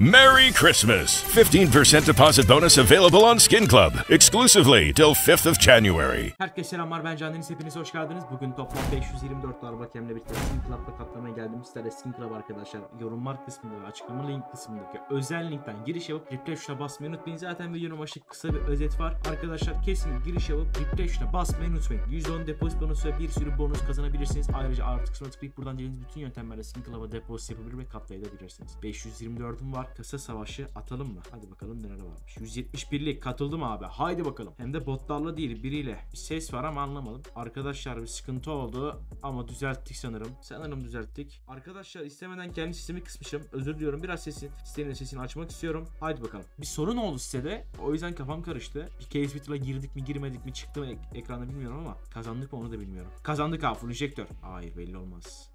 Merry Christmas! 15% deposit bonus available on Skin Club exclusively till 5th of January. Herkese selamlar ben Can Deniz hepiniz hoş geldiniz. Bugün toplam 524 dolar bakiyemle birlikte Skin Club'da katlamaya geldim. Sizlere Skin Club arkadaşlar yorumlar kısmında ve açıklama link kısmındaki özel linkten giriş yapıp replay tuşuna basmayı unutmayın. Zaten videonun başı kısa bir özet var. Arkadaşlar kesin giriş yapıp replay tuşuna basmayı unutmayın. %10 depozit bonusu ve bir sürü bonus kazanabilirsiniz. Ayrıca artı kısmına tıklayıp buradan dilediğiniz bütün yöntemlerle Skin Club'a depozit yapabilir ve katlayabilirsiniz. 524'üm var. Kasa savaşı atalım mı? Hadi bakalım neler varmış. 171'lik katıldım abi. Haydi bakalım. Hem de botlarla değil biriyle. Bir ses var ama anlamadım. Arkadaşlar bir sıkıntı oldu ama düzelttik sanırım. Sanırım düzelttik. Arkadaşlar istemeden kendi sesimi kısmışım. Özür diliyorum. Biraz sesi, sitenin sesini açmak istiyorum. Haydi bakalım. Bir sorun oldu sitede. O yüzden kafam karıştı. Bir case Battle'a girdik mi girmedik mi çıktı mı ek- ekranda bilmiyorum ama kazandık mı onu da bilmiyorum. Kazandık abi full injektör. Hayır belli olmaz.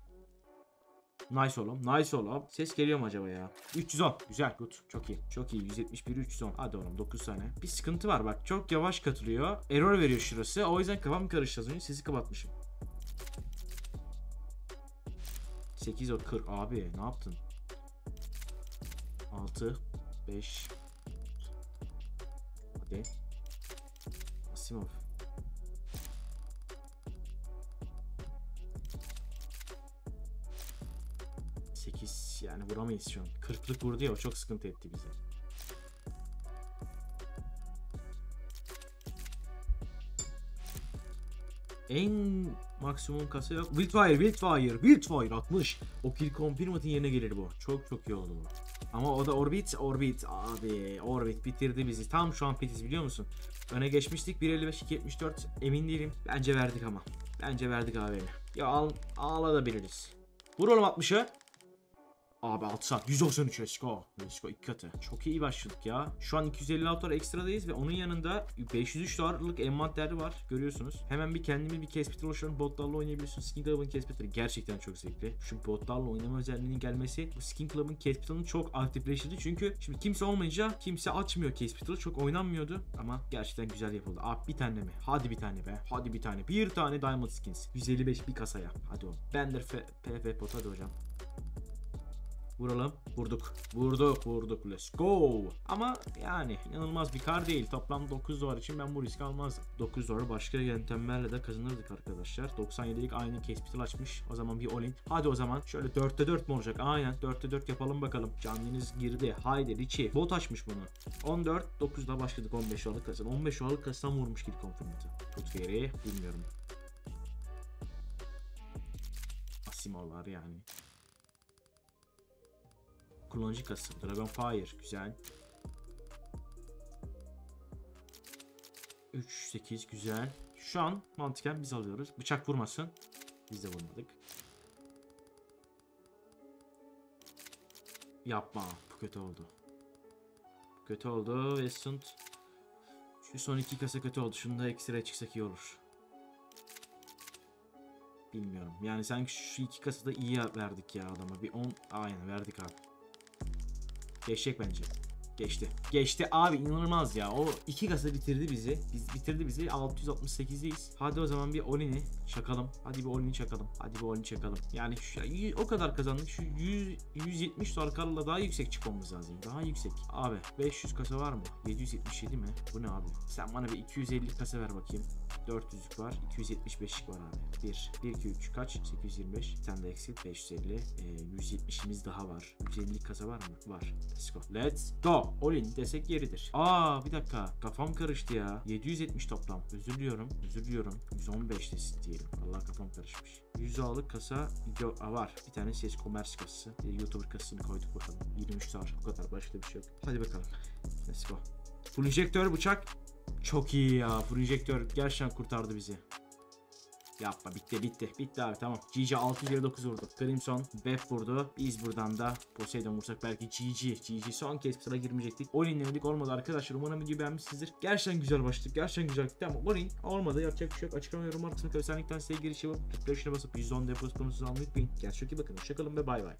Nice oğlum. Nice oğlum. Ses geliyor mu acaba ya? 310. Güzel. Good. Çok iyi. Çok iyi. 171 310. Hadi oğlum 9 tane. Bir sıkıntı var bak. Çok yavaş katılıyor. Error veriyor şurası. O yüzden kafam karıştı az önce. Sesi kapatmışım. 8 o 40 abi ne yaptın? 6 5 Hadi. Asimov. Sekiz yani vuramayız şu an. Kırklık vurdu ya o çok sıkıntı etti bize. En maksimum kasa yok. Wildfire, Wildfire, Wildfire 60. O kill confirmat'ın yerine gelir bu. Çok çok iyi oldu bu. Ama o da Orbit, Orbit abi Orbit bitirdi bizi. Tam şu an pitiz biliyor musun? Öne geçmiştik 1.55-2.74 emin değilim. Bence verdik ama. Bence verdik abi. Ya al, ağlayabiliriz. Vur oğlum 60'ı. Abi 6 saat 193 let's go. Let's go 2 katı. Çok iyi başladık ya. Şu an 256 dolar ekstradayız ve onun yanında 503 dolarlık envanteri var. Görüyorsunuz. Hemen bir kendimi bir Caspital oluşturuyorum. Botlarla oynayabiliyorsunuz. Skin Club'ın Caspital'ı gerçekten çok zevkli. Şu botlarla oynama özelliğinin gelmesi bu Skin Club'ın Caspital'ını çok aktifleştirdi. Çünkü şimdi kimse olmayınca kimse açmıyor Caspital'ı. Çok oynanmıyordu ama gerçekten güzel yapıldı. Abi bir tane mi? Hadi bir tane be. Hadi bir tane. Bir tane Diamond Skins. 155 bir kasaya. Hadi oğlum. Bender PF pot hadi hocam. Vuralım. Vurduk. Vurduk. Vurduk. Let's go. Ama yani inanılmaz bir kar değil. Toplam 9 dolar için ben bu riski almazdım. 9 dolar başka yöntemlerle de kazanırdık arkadaşlar. 97'lik aynı capital açmış. O zaman bir all in. Hadi o zaman şöyle 4'te 4 mi olacak? Aynen 4'te 4 yapalım bakalım. Canlınız girdi. Haydi Richie. Bot açmış bunu. 14. 9'da başladık 15 dolarlık kasan. 15 dolarlık kasadan vurmuş gibi konfirmatı. Tut yeri bilmiyorum. Asimovlar yani. Kullanıcı kası. Dragon Fire. Güzel. 3, 8 güzel. Şu an mantıken biz alıyoruz. Bıçak vurmasın. Biz de vurmadık. Yapma. Bu kötü oldu. Kötü oldu. Westund. Şu son iki kasa kötü oldu. Şunu da ekstra çıksak iyi olur. Bilmiyorum. Yani sanki şu iki kasada iyi verdik ya adama. Bir 10 aynen verdik abi. Geçecek bence. Geçti. Geçti abi inanılmaz ya. O iki kasa bitirdi bizi. Biz bitirdi bizi. 668'deyiz. Hadi o zaman bir Olin'i çakalım. Hadi bir Olin'i çakalım. Hadi bir Olin'i çakalım. Yani şu, o kadar kazandık. Şu 100 170 dolar karla daha yüksek çıkmamız lazım. Daha yüksek. Abi 500 kasa var mı? 777 mi? Bu ne abi? Sen bana bir 250 kasa ver bakayım. 400'lük var. 275'lik var abi. 1, 1, 2, 3 kaç? 825. Sen de eksit 550. Ee, 170'imiz daha var. 150 kasa var mı? Var. Let's go. Let's go. Olin desek yeridir. Aa bir dakika. Kafam karıştı ya. 770 toplam. Özür diliyorum. Özür diliyorum. 115 desit diyelim. Allah kafam karışmış. 100 A'lık kasa var. Bir tane ses commerce kasası. YouTuber kasasını koyduk bakalım. 23 dolar. Bu kadar. Başka bir şey yok. Hadi bakalım. Let's go. Full injektör bıçak. Çok iyi ya. Full injektör gerçekten kurtardı bizi. Yapma bitti bitti. Bitti abi tamam. GG 6 kere 9 vurdu. Crimson Web vurdu. Biz buradan da Poseidon vursak belki GG. GG son kez sıra girmeyecektik. Olin denedik olmadı arkadaşlar. Umarım videoyu beğenmişsinizdir. Gerçekten güzel başladık. Gerçekten güzel gitti ama Olin olmadı. Yapacak bir şey yok. Açıklama yorum kısmına özellikten size giriş yapıp tıklayışına basıp 110 depozitomuzu almayı unutmayın. Gerçekten iyi bakın. Hoşçakalın ve bay bay.